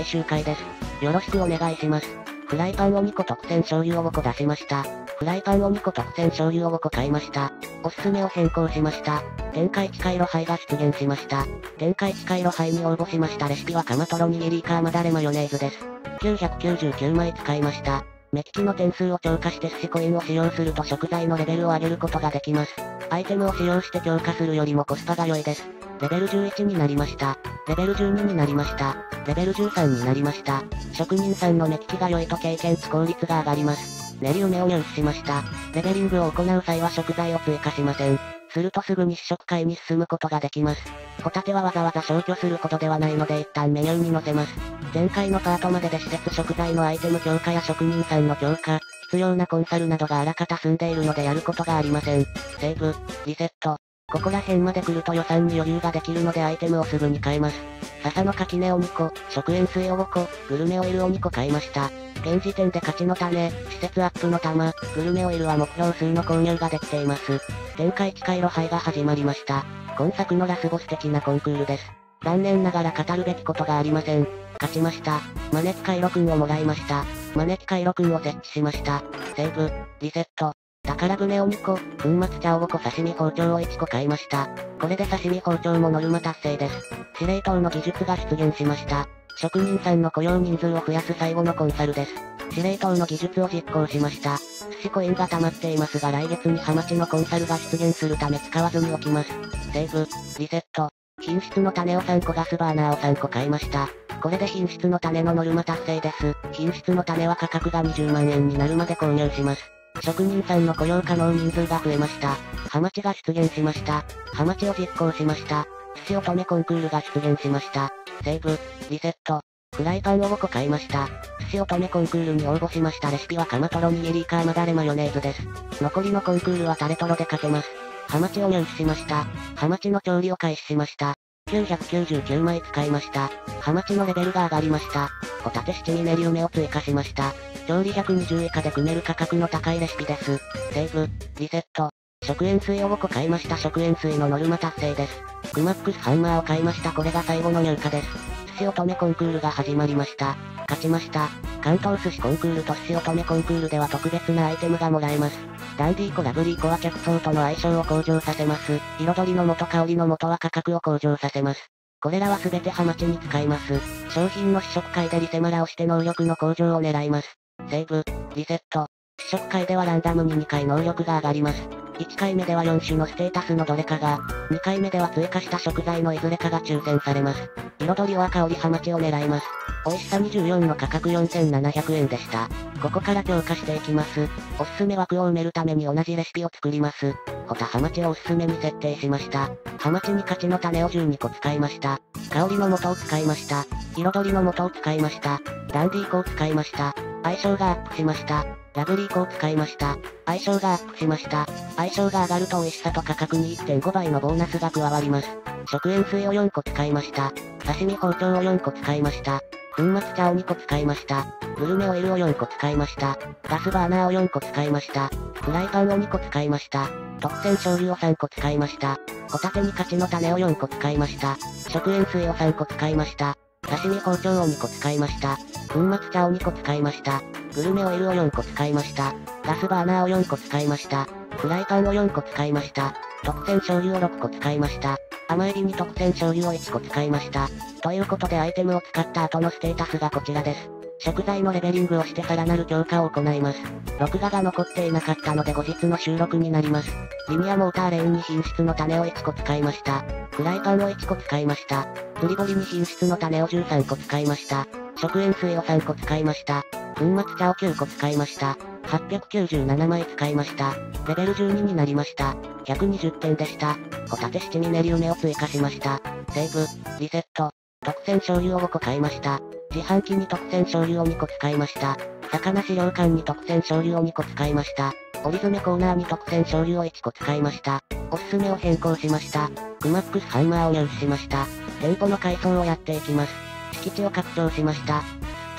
最終回です。よろしくお願いします。フライパンを2個特選醤油を5個出しました。フライパンを2個特選醤油を5個買いました。おすすめを変更しました。天下一回路杯が出現しました。天下一回路杯に応募しましたレシピはカマトロ握りか甘だれマヨネーズです。999枚使いました。目利きの点数を超過して寿司コインを使用すると食材のレベルを上げることができます。アイテムを使用して強化するよりもコスパが良いです。レベル11になりました。レベル12になりました。レベル13になりました。職人さんの目利きが良いと経験値効率が上がります。練り梅を入手しました。レベリングを行う際は食材を追加しません。するとすぐに試食会に進むことができます。ホタテはわざわざ消去するほどではないので一旦メニューに載せます。前回のパートまでで施設食材のアイテム強化や職人さんの強化、必要なコンサルなどがあらかた済んでいるのでやることがありません。セーブ、リセット。ここら辺まで来ると予算に余裕ができるのでアイテムをすぐに買えます。笹の垣根を2個、食塩水を5個、グルメオイルを2個買いました。現時点で勝ちの種、施設アップの玉、グルメオイルは目標数の購入ができています。天下一回路杯が始まりました。今作のラスボス的なコンクールです。残念ながら語るべきことがありません。勝ちました。招き回路くんをもらいました。招き回路くんを設置しました。セーブ、リセット。宝船を2個、粉末茶を5個刺身包丁を1個買いました。これで刺身包丁もノルマ達成です。司令塔の技術が出現しました。職人さんの雇用人数を増やす最後のコンサルです。司令塔の技術を実行しました。寿司コインが溜まっていますが来月にハマチのコンサルが出現するため使わずに置きます。セーブ、リセット。品質の種を3個ガスバーナーを3個買いました。これで品質の種のノルマ達成です。品質の種は価格が20万円になるまで購入します。職人さんの雇用可能人数が増えました。ハマチが出現しました。ハマチを実行しました。寿司乙女コンクールが出現しました。セーブ、リセット。フライパンを5個買いました。寿司乙女コンクールに応募しましたレシピはカマトロ握りか甘だれマヨネーズです。残りのコンクールはタレトロでかけます。ハマチを入手しました。ハマチの調理を開始しました。999枚使いました。ハマチのレベルが上がりました。ホタテ七味練り梅を追加しました。調理120以下で組める価格の高いレシピです。セーブ、リセット。食塩水を5個買いました食塩水のノルマ達成です。クマックスハンマーを買いましたこれが最後の入荷です。司乙女コンクールが始まりました。勝ちました。関東寿司コンクールと寿司乙女コンクールでは特別なアイテムがもらえます。ダンディーコラブリーコは客層との相性を向上させます。彩りの元香りの元は価格を向上させます。これらはすべてハマチに使います。商品の試食会でリセマラをして能力の向上を狙います。セーブ、リセット。試食会ではランダムに2回能力が上がります。1回目では4種のステータスのどれかが、2回目では追加した食材のいずれかが抽選されます。彩りは香りハマチを狙います。美味しさ24の価格4700円でした。ここから強化していきます。おすすめ枠を埋めるために同じレシピを作ります。ホタハマチをおすすめに設定しました。ハマチに勝ちの種を12個使いました。香りの素を使いました。彩りの素を使いました。ダンディー粉を使いました。相性がアップしました。ラブリー粉を使いました。相性がアップしました。相性が上がると美味しさと価格に1.5倍のボーナスが加わります。食塩水を4個使いました。刺身包丁を4個使いました。粉末茶を2個使いました。グルメオイルを4個使いました。ガスバーナーを4個使いました。フライパンを2個使いました。特選醤油を3個使いました。ホタテに勝ちの種を4個使いました。食塩水を3個使いました。刺身包丁を2個使いました。粉末茶を2個使いました。グルメオイルを4個使いました。ガスバーナーを4個使いました。フライパンを4個使いました。特選醤油を6個使いました。甘エビに特選醤油を1個使いました。ということでアイテムを使った後のステータスがこちらです。食材のレベリングをしてさらなる強化を行います。録画が残っていなかったので後日の収録になります。リニアモーターレーンに品質の種を1個使いました。フライパンを1個使いました。釣り堀に品質の種を13個使いました。食塩水を3個使いました。粉末茶を9個使いました。897枚使いました。レベル12になりました。120点でした。ホタテ七味練り梅を追加しました。セーブ、リセット。特選醤油を5個買いました。自販機に特選醤油を2個使いました。魚資料館に特選醤油を2個使いました。折り詰めコーナーに特選醤油を1個使いました。おすすめを変更しました。クマックスハンマーを入手しました。店舗の改装をやっていきます。敷地を拡張しました。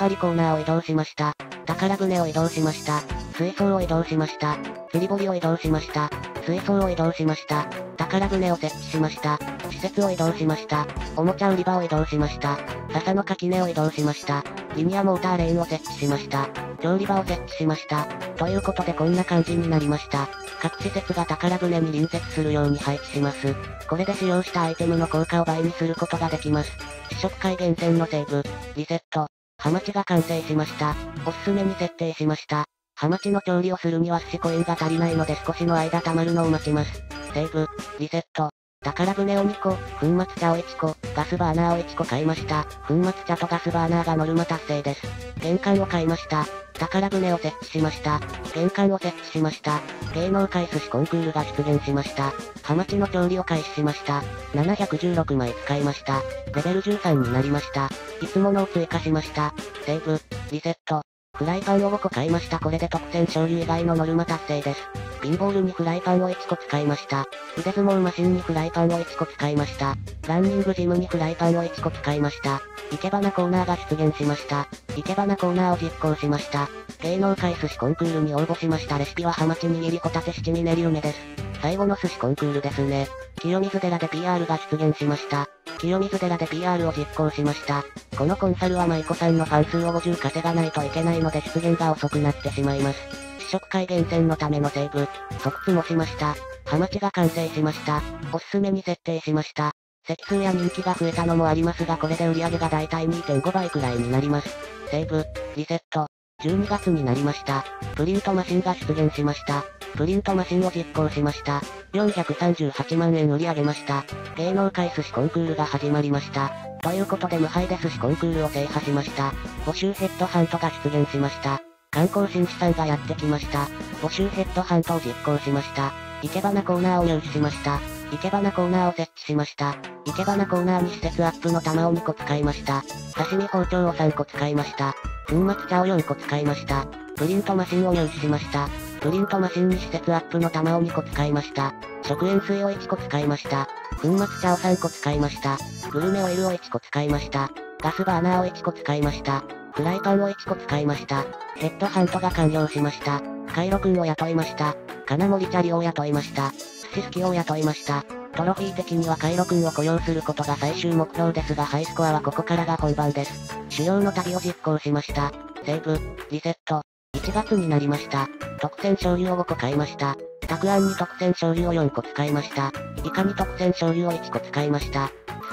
ぱりコーナーを移動しました。宝船を移動しました。水槽を移動しました。釣り堀を移動しました。水槽を移動しました。宝船を設置しました。施設を移動しました。おもちゃ売り場を移動しました。笹の垣根を移動しました。リニアモーターレーンを設置しました。調理場を設置しました。ということでこんな感じになりました。各施設が宝船に隣接するように配置します。これで使用したアイテムの効果を倍にすることができます。試食会厳選のセーブ、リセット、ハマチが完成しました。おすすめに設定しました。ハマチの調理をするには寿司コインが足りないので少しの間溜まるのを待ちます。セーブ、リセット、宝船を2個、粉末茶を1個、ガスバーナーを1個買いました。粉末茶とガスバーナーがノルマ達成です。玄関を買いました。宝船を設置しました。玄関を設置しました。芸能界寿司コンクールが出現しました。ハマチの調理を開始しました。716枚使いました。レベル13になりました。いつものを追加しました。セーブ、リセット。フライパンを5個買いました。これで特選醤油以外のノルマ達成です。ピンボールにフライパンを1個使いました。腕相撲マシンにフライパンを1個使いました。ランニングジムにフライパンを1個使いました。生け花コーナーが出現しました。生け花コーナーを実行しました。芸能界寿司コンクールに応募しましたレシピはハマチ握りホタテ七味練り梅です。最後の寿司コンクールですね。清水寺で PR が出現しました。清水寺で PR を実行しました。このコンサルは舞妓さんのファン数を50稼がないといけないので出現が遅くなってしまいます。食会厳選のためのセーブ、即積もしました。ハマチが完成しました。おすすめに設定しました。席数や人気が増えたのもありますがこれで売り上げがだいたい2.5倍くらいになります。セーブ、リセット。12月になりました。プリントマシンが出現しました。プリントマシンを実行しました。438万円売り上げました。芸能界寿司コンクールが始まりました。ということで無敗で寿司コンクールを制覇しました。募集ヘッドハントが出現しました。観光新士さんがやってきました。募集ヘッドハントを実行しました。生け花コーナーを入手しました。生け花コーナーを設置しました。生け花コーナーに施設アップの玉を2個使いました。刺身包丁を3個使いました。粉末茶を4個使いました。プリントマシンを入手しました。プリントマシンに施設アップの玉を2個使いました。食塩水を1個使いました。粉末茶を3個使いました。グルメオイルを1個使いました。ガスバーナーを1個使いました。フライパンを1個使いました。ヘッドハントが完了しました。カイロくんを雇いました。金森チャリを雇いました。寿司好きを雇いました。トロフィー的にはカイロくんを雇用することが最終目標ですがハイスコアはここからが本番です。主要の旅を実行しました。セーブ、リセット。1月になりました。特選醤油を5個買いました。たくあんに特選醤油を4個使いました。イカに特選醤油を1個使いました。す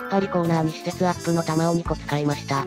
っぱりコーナーに施設アップの玉を2個使いました。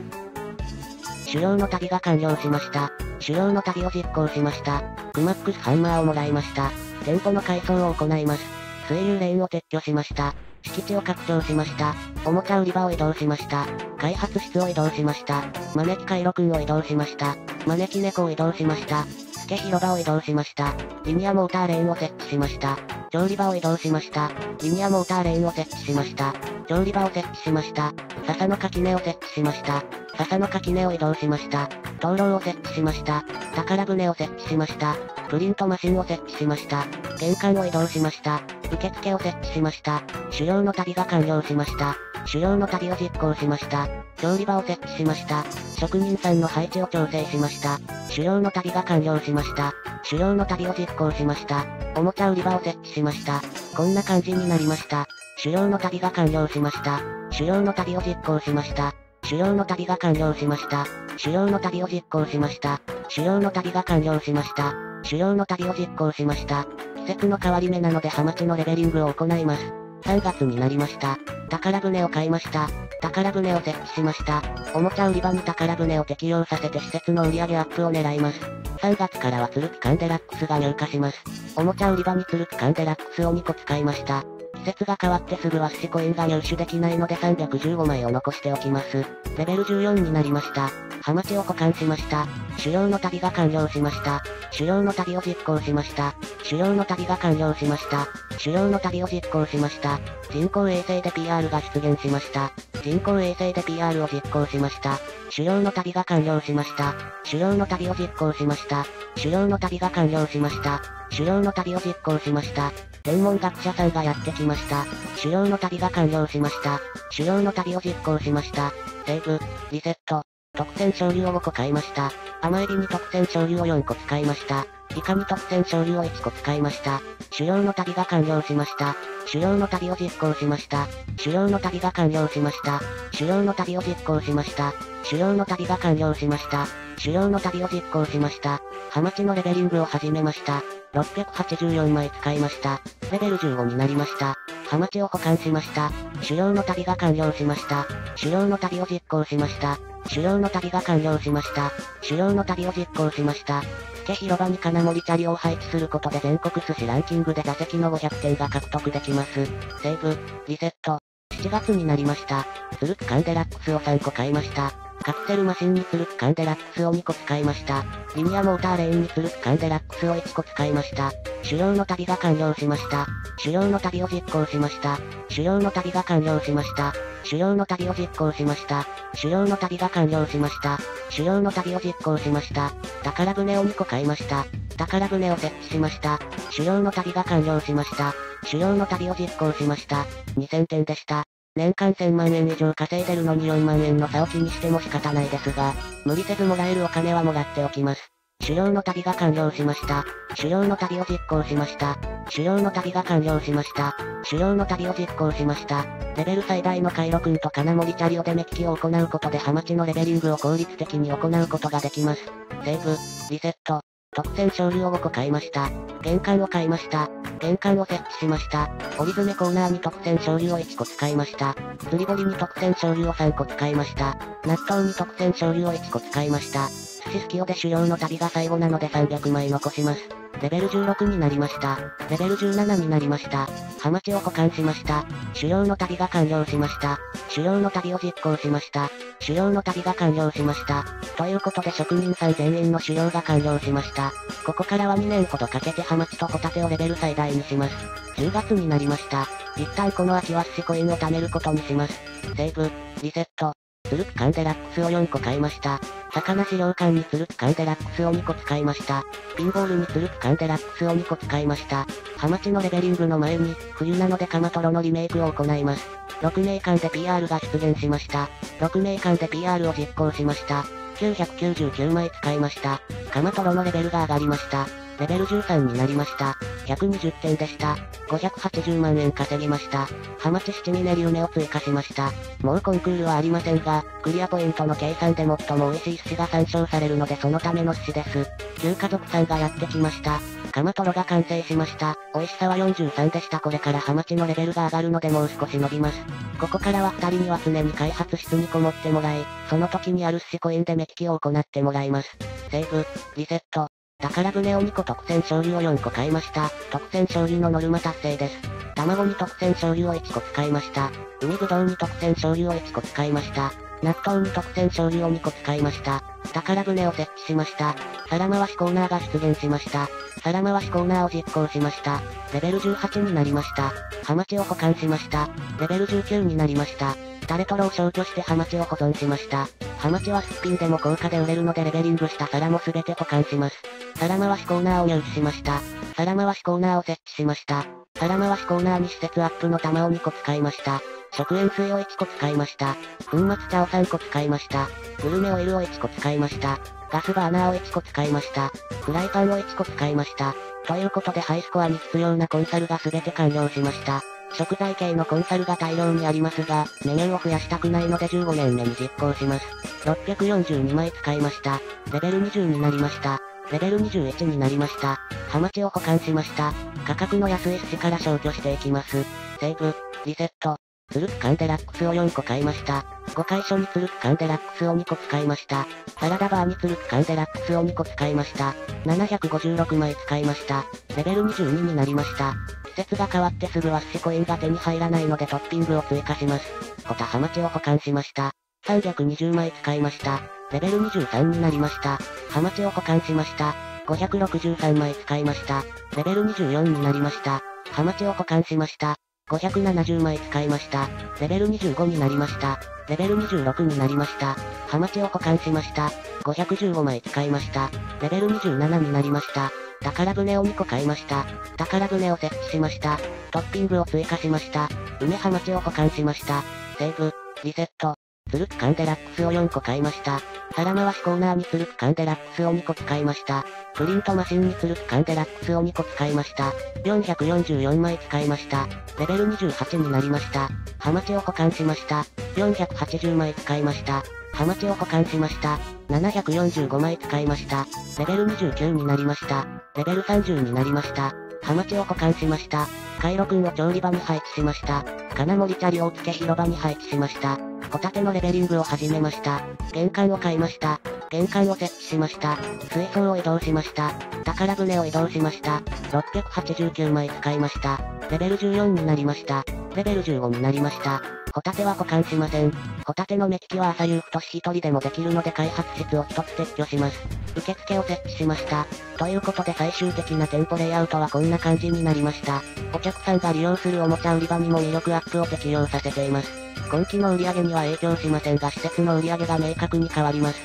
主要の旅が完了しました。主要の旅を実行しました。クマックスハンマーをもらいました。店舗の改装を行います。水流レーンを撤去しました。敷地を拡張しました。おもちゃ売り場を移動しました。開発室を移動しました。招き回路くんを移動しました。招き猫を移動しました。スケ広場を移動しました。リニアモーターレーンを設置しました。調理場を移動しました。リニアモーターレーンを設置しました。調理場を設置しました。笹の垣根を設置しました。笹の垣根を移動しました。灯籠を設置しました。宝船を設置しました。プリントマシンを設置しました。玄関を移動しました。受付を設置しました。主要の旅が完了しました。主要の旅を実行しました。調理場を設置しました。職人さんの配置を調整しました。主要の旅が完了しました。主要の旅を実行しました。おもちゃ売り場を設置しました。こんな感じになりました。主要の旅が完了しました。主要の旅を実行しました。主要の旅が完了しました。主要の旅を実行しました。主要の旅が完了しました。主要の旅を実行しました。季節の変わり目なのでハマチのレベリングを行います。3月になりました。宝船を買いました。宝船を設置しました。おもちゃ売り場に宝船を適用させて施設の売り上げアップを狙います。3月からはツルクカンデラックスが入荷します。おもちゃ売り場にツルクカンデラックスを2個使いました。季節が変わってすぐは寿司コインが入手できないので315枚を残しておきます。レベル14になりました。ハマチを保管しました。狩猟の旅が完了しました。狩猟の旅を実行しました。主要の旅が完了しました。主要の旅を実行しました。人工衛星で PR が出現しました。人工衛星で PR を実行しました。主要の旅が完了しました。主要の旅を実行しました。主要の旅が完了しました。主要の旅を実行しました。天文学者さんがやってきました。主要の旅が完了しました。主要の旅を実行しました。セーブ、リセット。特選醤油を5個買いました。甘エビに特選醤油を4個使いました。イカに特選醤油を1個使いました。狩猟の旅が完了しました。狩猟の旅を実行しました。狩猟の旅が完了しました。狩猟の旅を実行しました。狩猟の旅が完了しました。狩猟の旅を実行しました。ハマチのレベリングを始めました。684枚使いました。レベル15になりました。ハマチを保管しました。狩猟の旅が完了しました。狩猟の旅を実行しました。狩猟の旅が完了しました。狩猟の旅を実行しました。付広場に金森チャリを配置することで全国寿司ランキングで座席の500点が獲得できます。セーブ、リセット。7月になりました。スルクカンデラックスを3個買いました。カプセルマシンにスルクカンデラックスを2個使いました。リニアモーターレーンにスルクカンデラックスを1個使いました。狩猟の旅が完了しました。狩猟の旅を実行しました。狩猟の旅が完了しました。狩猟の旅を実行しました。狩猟の旅が完了しました。狩猟の旅を実行しました。宝船を2個買いました。宝船を設置しました。狩猟の旅が完了しました。狩猟の旅を実行しました。2000点でした。年間1000万円以上稼いでるのに4万円の差を気にしても仕方ないですが、無理せずもらえるお金はもらっておきます。狩猟の旅が完了しました。狩猟の旅を実行しました。狩猟の旅が完了しました。狩猟の旅を実行しました。レベル最大のカイロ君と金森チャリオで目利きを行うことでハマチのレベリングを効率的に行うことができます。セーブ、リセット、特選勝利を5個買いました。玄関を買いました。玄関を設置しました。折り詰めコーナーに特選醤油を1個使いました。釣り堀に特選醤油を3個使いました。納豆に特選醤油を1個使いました。寿司好きよで狩猟の旅が最後なので300枚残します。レベル16になりました。レベル17になりました。ハマチを保管しました。狩猟の旅が完了しました。狩猟の旅を実行しました。狩猟の旅が完了しました。ということで職人さん全員の狩猟が完了しました。ここからは2年ほどかけてハマチとホタテをレベル最大にします。10月になりました。一旦この秋は寿司コインを貯めることにします。セーブ、リセット。ツルクカンデラックスを4個買いました。魚資料館にツルクカンデラックスを2個使いました。ピンボールにツルクカンデラックスを2個使いました。ハマチのレベリングの前に、冬なのでカマトロのリメイクを行います。6名間で PR が出現しました。6名間で PR を実行しました。999枚使いました。カマトロのレベルが上がりました。レベル13になりました。120点でした。580万円稼ぎました。ハマチ七味練り梅を追加しました。もうコンクールはありませんが、クリアポイントの計算で最も美味しい寿司が参照されるのでそのための寿司です。旧家族さんがやってきました。カマトロが完成しました。美味しさは43でした。これからハマチのレベルが上がるのでもう少し伸びます。ここからは二人には常に開発室にこもってもらい、その時にある寿司コインで目利きを行ってもらいます。セーブ、リセット、宝船を2個特選醤油を4個買いました。特選醤油のノルマ達成です。卵に特選醤油を1個使いました。海ぶどうに特選醤油を1個使いました。納豆に特選醤油を2個使いました。宝船を設置しました。皿回しコーナーが出現しました。皿回しコーナーを実行しました。レベル18になりました。ハマチを保管しました。レベル19になりました。タレトロを消去してハマチを保存しました。ハマチはすっぴんでも高価で売れるのでレベリングした皿も全て保管します。皿回しコーナーを入手しました。皿回しコーナーを設置しました。皿回しコーナーに施設アップの玉を2個使いました。食塩水を1個使いました。粉末茶を3個使いました。グルメオイルを1個使いました。ガスバーナーを1個使いました。フライパンを1個使いました。ということでハイスコアに必要なコンサルが全て完了しました。食材系のコンサルが大量にありますが、メニューを増やしたくないので15年目に実行します。642枚使いました。レベル20になりました。レベル21になりました。ハマチを保管しました。価格の安い寿司から消去していきます。セーブ、リセット。ツルクカンデラックスを4個買いました。5回所にツルクカンデラックスを2個使いました。サラダバーにツルクカンデラックスを2個使いました。756枚使いました。レベル22になりました。季節が変わってすぐは寿司コインが手に入らないのでトッピングを追加します。コタハマチを保管しました。320枚使いました。レベル23になりました。ハマチを保管しました。563枚使いました。レベル24になりました。ハマチを保管しました。570枚使いました。レベル25になりました。レベル26になりました。ハマチを保管しました。515枚使いました。レベル27になりました。宝船を2個買いました。宝船を設置しました。トッピングを追加しました。梅ハマチを保管しました。セーブ、リセット。鶴く缶デラックスを4個買いました。皿回しコーナーに鶴く缶デラックスを2個使いました。プリントマシンに鶴く缶デラックスを2個使いました。444枚使いました。レベル28になりました。ハマチを保管しました。480枚使いました。ハマチを保管しました。745枚使いました。レベル29になりました。レベル30になりました。ハマチを保管しました。カイロくんを調理場に配置しました。金森チャリを付け広場に配置しました。ホタテのレベリングを始めました。玄関を買いました。玄関を設置しました。水槽を移動しました。宝船を移動しました。689枚使いました。レベル14になりました。レベル15になりました。ホタテは保管しません。ホタテの目利きは朝夕太し一人でもできるので開発室を一つ撤去します。受付を設置しました。ということで最終的な店舗レイアウトはこんな感じになりました。お客さんが利用するおもちゃ売り場にも威力アップを適用させています。今期の売り上げには影響しませんが施設の売り上げが明確に変わります。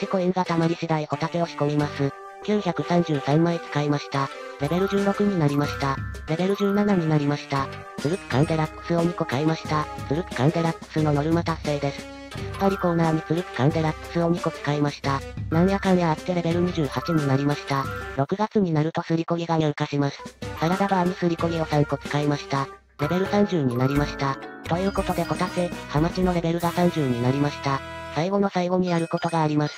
寿司コインが溜まり次第ホタテを仕込みます。933枚使いました。レベル16になりました。レベル17になりました。ツルクカンデラックスを2個買いました。ツルクカンデラックスのノルマ達成です。突っ張りコーナーにツルクカンデラックスを2個使いました。なんやかんやあってレベル28になりました。6月になるとすりこぎが入荷します。サラダバーにすりこぎを3個使いました。レベル30になりました。ということでホタテ、ハマチのレベルが30になりました。最後の最後にやることがあります。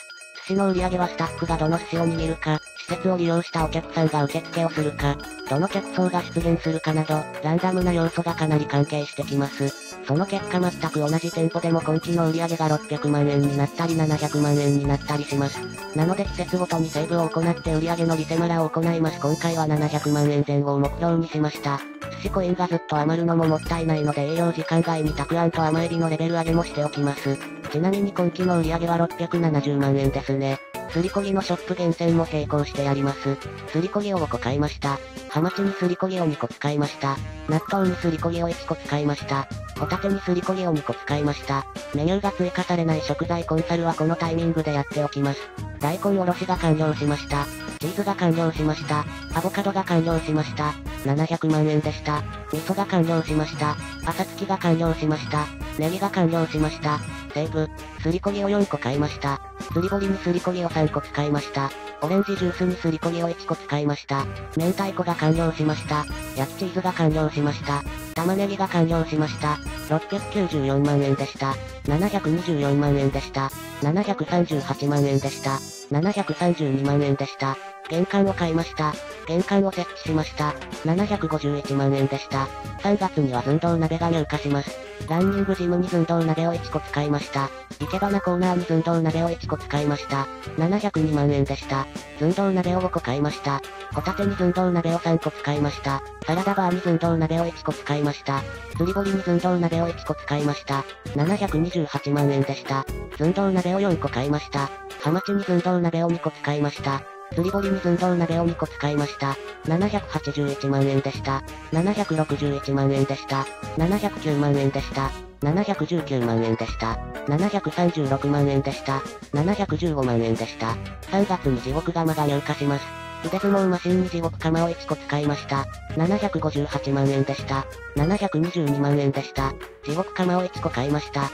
寿司の売り上げはスタッフがどの寿司を握るか、施設を利用したお客さんが受付をするか、どの客層が出現するかなど、ランダムな要素がかなり関係してきます。その結果全く同じ店舗でも今期の売り上げが600万円になったり700万円になったりします。なので季節ごとにセーブを行って売り上げのリセマラを行います。今回は700万円前後を目標にしました。寿司コインがずっと余るのももったいないので営業時間外にたくあんと甘エビのレベル上げもしておきます。ちなみに今期の売り上げは670万円ですね。すりこぎのショップ厳選も並行してやります。すりこぎを5個買いました。ハマチにすりこぎを2個使いました。納豆にすりこぎを1個使いました。ホタテにすりこぎを2個使いました。メニューが追加されない食材コンサルはこのタイミングでやっておきます。大根おろしが完了しました。チーズが完了しました。アボカドが完了しました。700万円でした。味噌が完了しました。朝月が完了しました。ネギが完了しました。セーブ。すりこぎを4個買いました。すりりにすりこぎを3個使いました。オレンジジュースにすりこぎを1個使いました。明太子が完了しました。焼きチーズが完了しました。玉ねぎが完了しました。694万円でした。724万円でした。738万円でした。732万円でした。玄関を買いました。玄関を設置しました。751万円でした。3月には寸胴鍋が入荷します。ランニングジムに寸胴鍋を1個使いました。生け花コーナーに寸胴鍋を1個使いました。702万円でした。寸胴鍋を5個買いました。ホタテに寸胴鍋を3個使いました。サラダバーに寸胴鍋を1個使いました。釣り堀に寸胴鍋を1個使いました。728万円でした。寸胴鍋を4個買いました。ハマチに寸胴鍋を2個使いました。釣り堀に寸胴鍋を2個使いました。781万円でした。761万円でした。709万円でした。719万円でした。736万円でした。715万円でした。3月に地獄釜が入荷します。腕相撲マシンに地獄釜を1個使いました。758万円でした。722万円でした。地獄釜を1個買いました。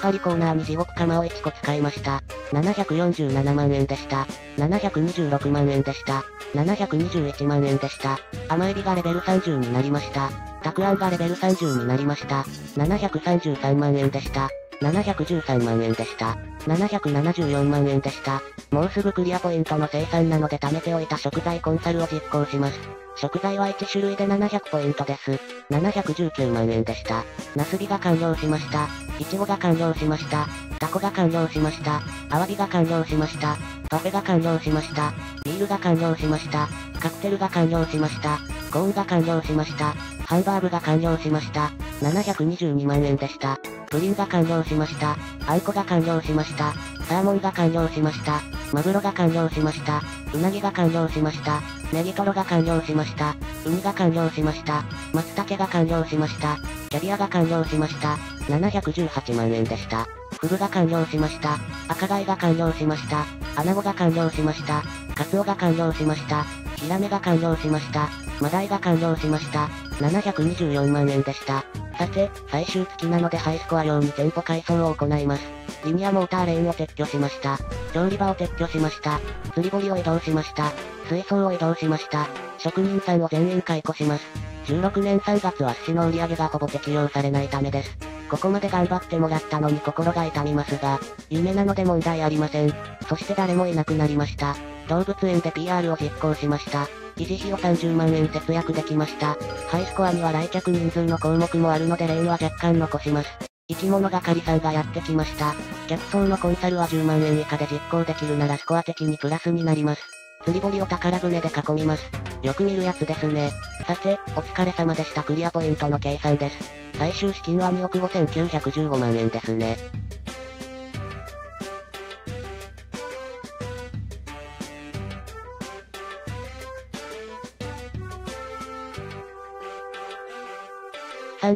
張りコーナーに地獄釜を1個使いました。747万円でした。726万円でした。721万円でした。甘エビがレベル30になりました。たくあんがレベル30になりました。733万円でした。713万円でした。774万円でした。もうすぐクリアポイントの生産なので貯めておいた食材コンサルを実行します。食材は1種類で700ポイントです。719万円でした。ナスビが完了しました。イチゴが完了しました。タコが完了しました。アワビが完了しました。パフェが完了しました。ビールが完了しました。カクテルが完了しました。コーンが完了しました。ハンバーグが完了しました。722万円でした。プリンが完了しました。あんこが完了しました。サーモンが完了しました。マグロが完了しました。うなぎが完了しました。ネギトロが完了しました。ウニが完了しました。松茸が完了しました。キャビアが完了しました。718万円でした。フグが完了しました。赤貝が完了しました。アナゴが完了しました。カツオが完了しました。ヒラメが完了しました。マダイが完了しました。724万円でした。さて、最終月なのでハイスコア用に店舗改装を行います。リニアモーターレーンを撤去しました。調理場を撤去しました。釣り堀を移動しました。水槽を移動しました。職人さんを全員解雇します。16年3月は寿司の売り上げがほぼ適用されないためです。ここまで頑張ってもらったのに心が痛みますが、夢なので問題ありません。そして誰もいなくなりました。動物園で PR を実行しました。維持費を30万円節約できました。ハイスコアには来客人数の項目もあるのでレーンは若干残します。生き物係さんがやってきました。客層のコンサルは10万円以下で実行できるならスコア的にプラスになります。釣り堀を宝船で囲みます。よく見るやつですね。さて、お疲れ様でしたクリアポイントの計算です。最終資金は2億5915万円ですね。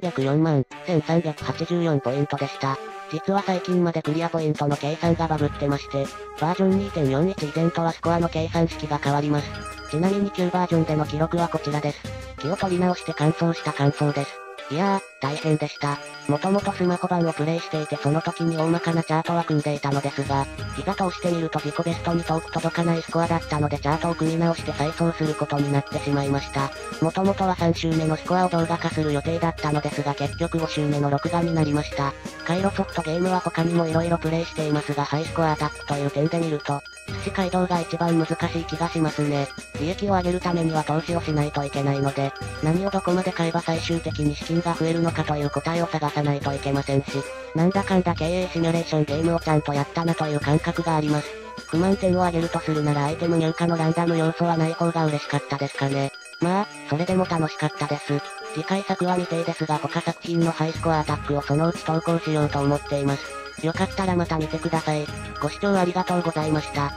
304万、1384ポイントでした。実は最近までクリアポイントの計算がバグってまして、バージョン2.41以前とはスコアの計算式が変わります。ちなみに旧バージョンでの記録はこちらです。気を取り直して完走した感想です。いやー、大変でした。もともとスマホ版をプレイしていてその時に大まかなチャートは組んでいたのですが、いざ通してみると自己ベストに遠く届かないスコアだったのでチャートを組み直して再走することになってしまいました。もともとは3周目のスコアを動画化する予定だったのですが結局5周目の録画になりました。回路ソフトゲームは他にも色々プレイしていますがハイスコアアタックという点で見ると、寿司街道が一番難しい気がしますね。利益を上げるためには投資をしないといけないので、何をどこまで買えば最終的に資金が増えるのかという答えを探すさないといけませんし、なんだかんだ経営シミュレーションゲームをちゃんとやったなという感覚があります。不満点を上げるとするならアイテム入荷のランダム要素はない方が嬉しかったですかね。まあ、それでも楽しかったです。次回作は未定ですが他作品のハイスコアアタックをそのうち投稿しようと思っています。よかったらまた見てください。ご視聴ありがとうございました。